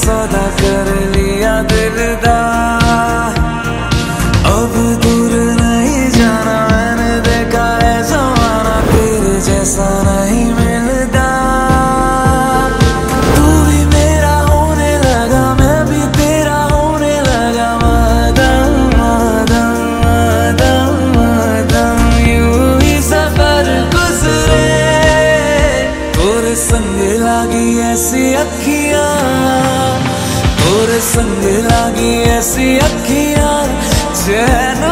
सौदा कर लिया दिलदार तोरे संग लागी ऐसी अखियाँ चैन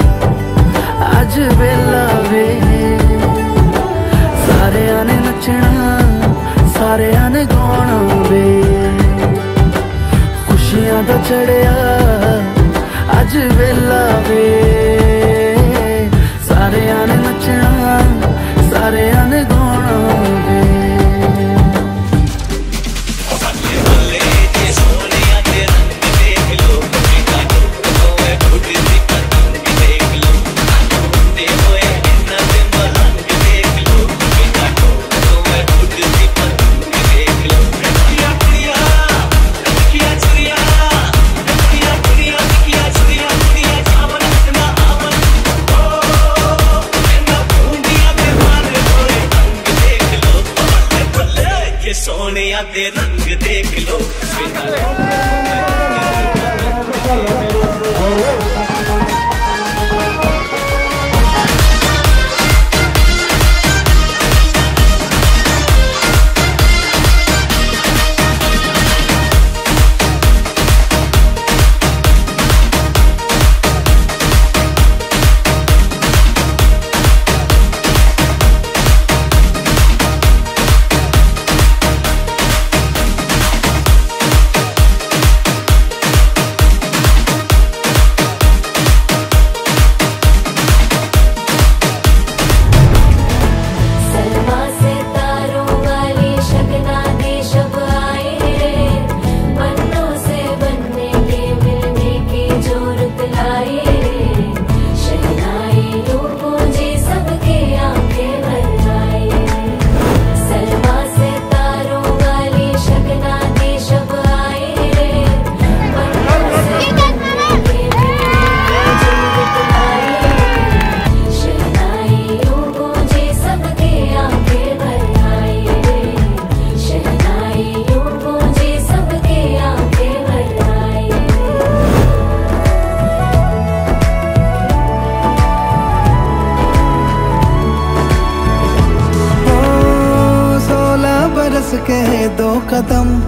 के दो कदम।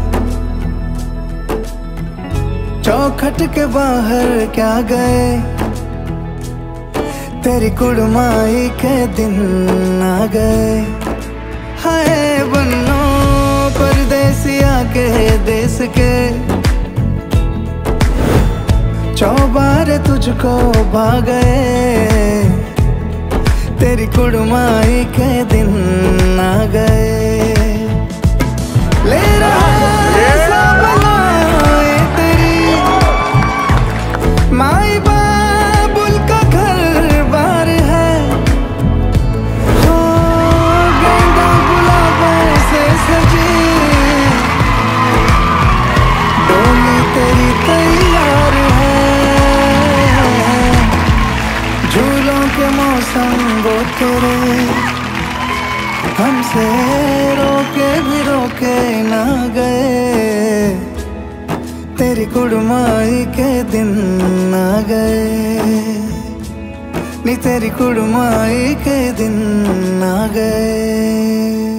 चौखट के बाहर क्या गए? तेरी कुड़माई के दिन आ गए। हाय बन्नो परदेसिया के देश के। चौबार तुझको भा गए। तेरी कुड़माई के दिन आ गए। तेरे। हमसे रोके भी रोके ना गए। तेरी कुड़माई के दिन ना गए। नी तेरी कुड़माई के दिन ना गए।